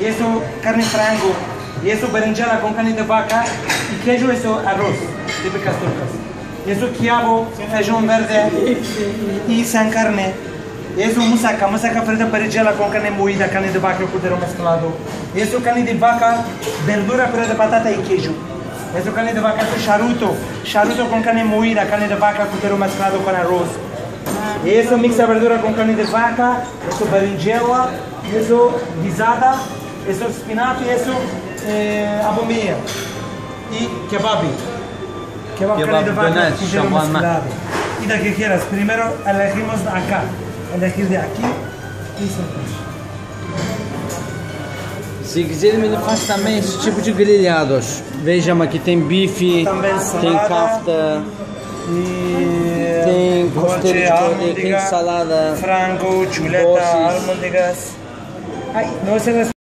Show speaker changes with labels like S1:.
S1: y eso carne frango, y eso berinjela con carne de vaca, y queijo, eso arroz, típicas turcas. Y eso quiabo, feijão verde y sin carne. Y eso musaca, musaca frita berinjela con carne moída, carne de vaca, cordero mezclado. Y eso carne de vaca, verdura, puré de patata y queijo. Eso carne de vaca, eso charuto, charuto con carne moída, carne de vaca, cordero mezclado con arroz. Y eso mixa verdura con carne de vaca, eso berinjela, eso guisada, esse é o espinato e esse é eh, a bombinha. E kebab.
S2: Kebab,
S1: kebab de vaca musculado. E da que quieras, primeiro elegimos acá. Elegir de aqui e sempre.
S2: Se quiser, me faz também esse tipo de grelhados. Vejam aqui, tem bife,
S1: salada,
S2: eh,
S1: tem
S2: kafta,
S1: e...
S2: tem costeiro de cordeiro, tem salada,
S1: frango, chuleta,
S2: almondegas
S1: almôndegas. Ai, não sei